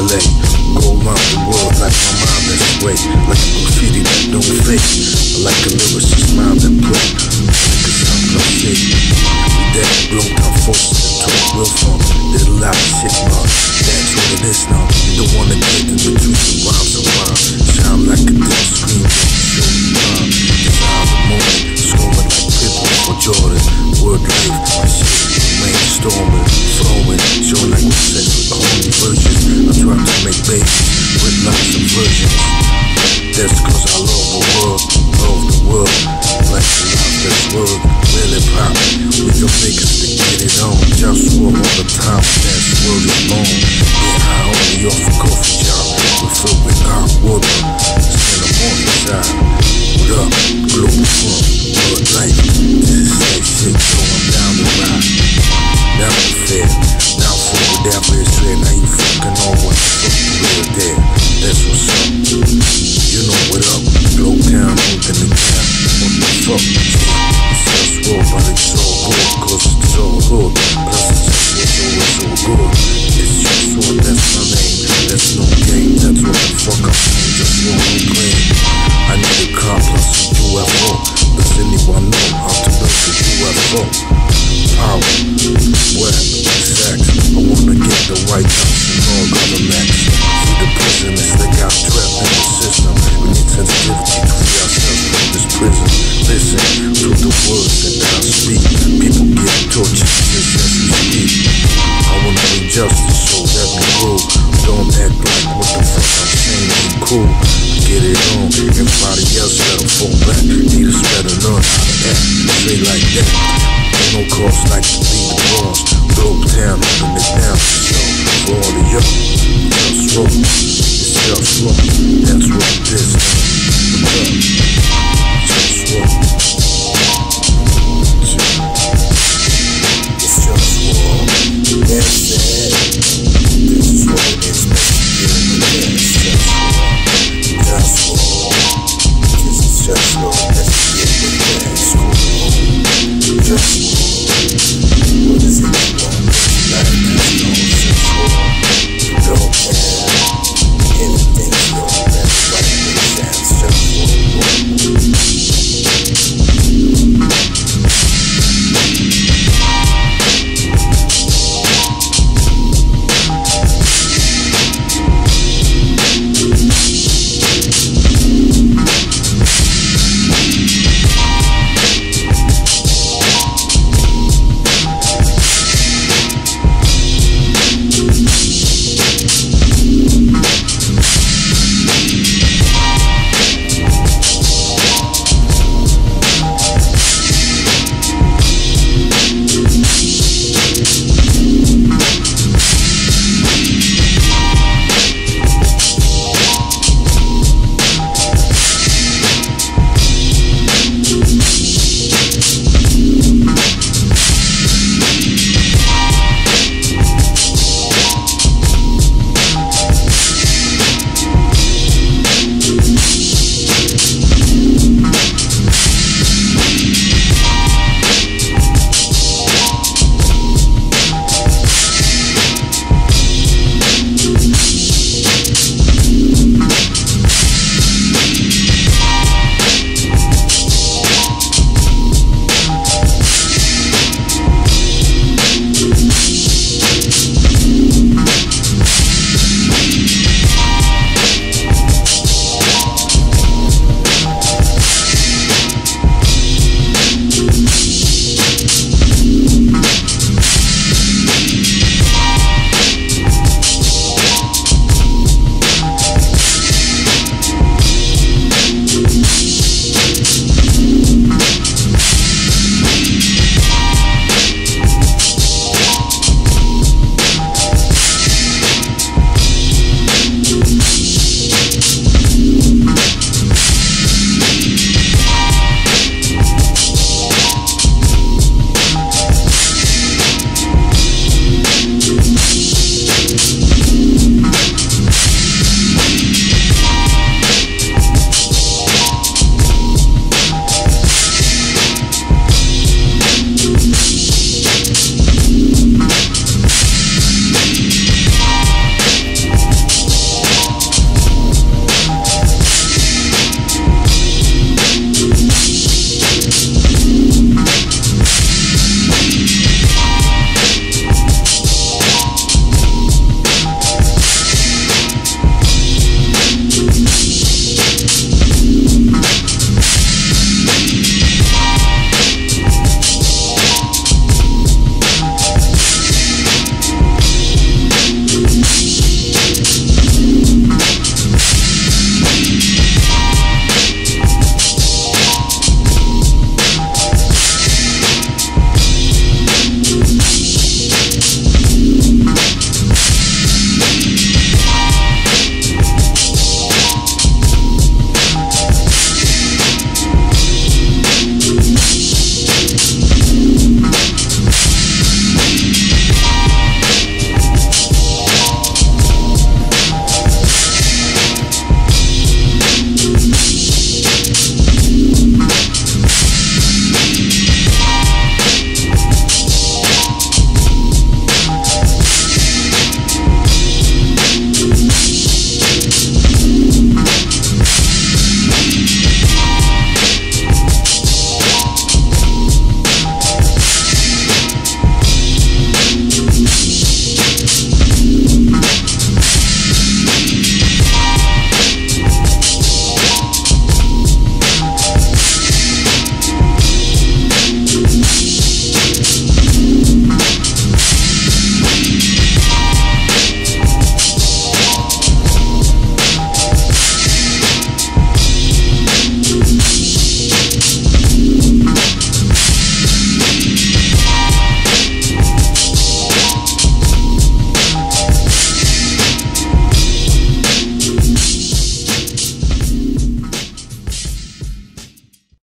LA. Go around the world like my mind that's way. Like a graffiti that don't fake. Like a lyricist smile that play. Like a sound plus shake. We that down forces and talk real fun. Did a of shit, but that's what it is now. You don't wanna get in between some rhymes and rhymes. Sound like a dead scream. Show me mine. Design the moment. Scoring like Pippen or Jordan. Word life. My shit. Rainstorming. Niggas to get it on. JustWar all the time. That's word is long. Get high only off a coffee job. We fill with hot water. It's in the side. What up? Global funk. Word life. This is that shit going down the ride. Down the fair. Now for whatever is fair. Now you fucking on what the fuck you real there. That's what's up. You know what up. Glow town, moving the town. What the fuck? War, but it's all good. Cause it's Everybody else better fall back. Leaders better learn how to act. Say like that. Ain't no cost like to be the boss. Dope town, it down. For all of y'all, just roll.